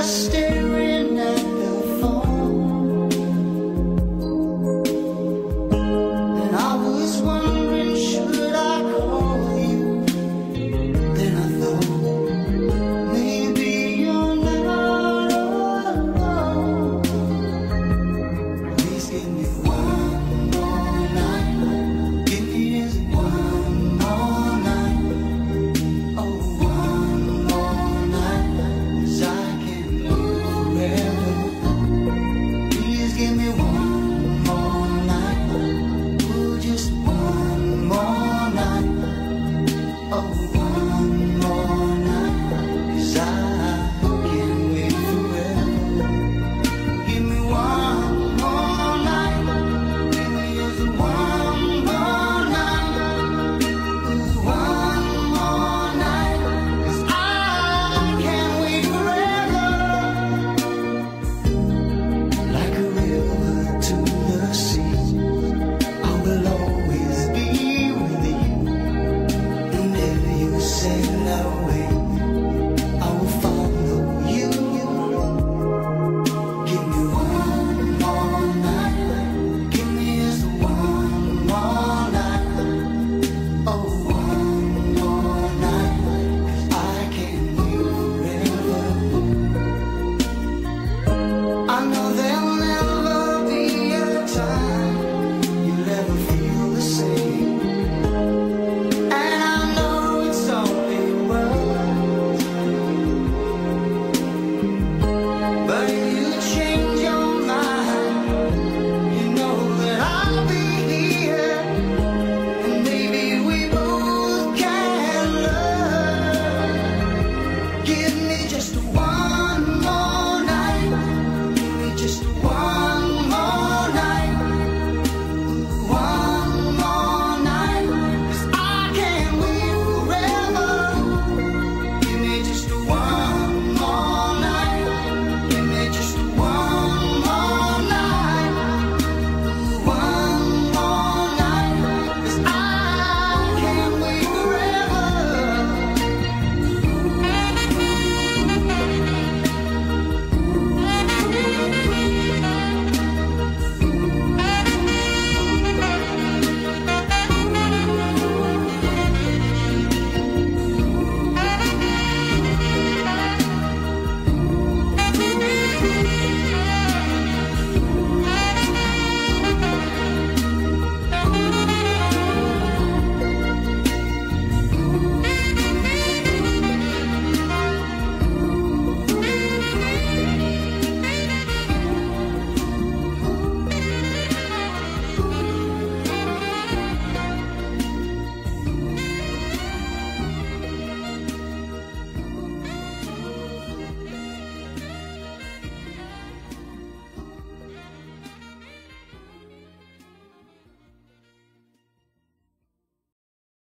just stay